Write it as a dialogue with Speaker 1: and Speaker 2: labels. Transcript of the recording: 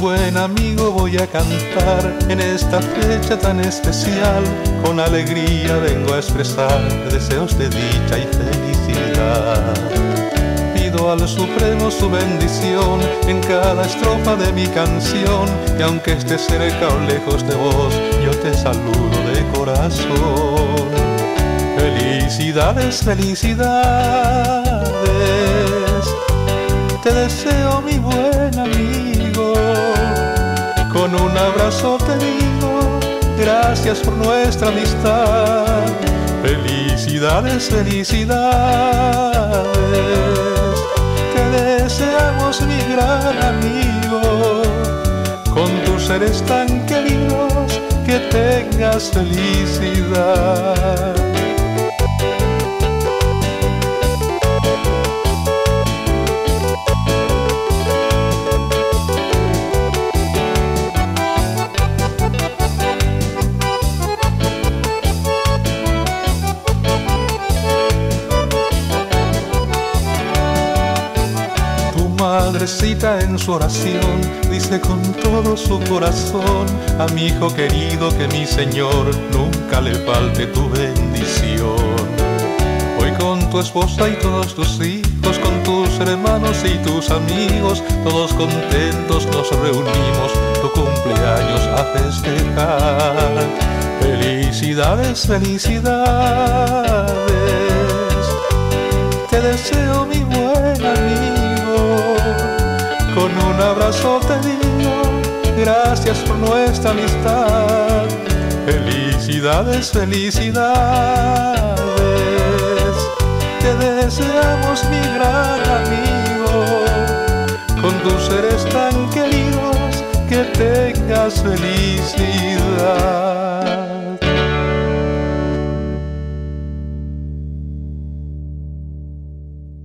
Speaker 1: buen amigo voy a cantar en esta fecha tan especial. Con alegría vengo a expresar deseos de dicha y felicidad. Pido al Supremo su bendición en cada estrofa de mi canción. Y aunque esté cerca o lejos de vos, yo te saludo de corazón. Felicidades, felicidades. Te deseo mi buen gracias por nuestra amistad. Felicidades, felicidades. Te deseamos mi gran amigo. Con tus seres tan queridos, que tengas felicidad. Madrecita en su oración dice con todo su corazón a mi hijo querido que mi Señor nunca le falte tu bendición. Hoy con tu esposa y todos tus hijos, con tus hermanos y tus amigos, todos contentos nos reunimos tu cumpleaños a festejar. Felicidades, felicidades. Gracias por nuestra amistad. Felicidades, felicidades. Te deseamos mi gran amigo, con tus seres tan queridos, que tengas felicidad.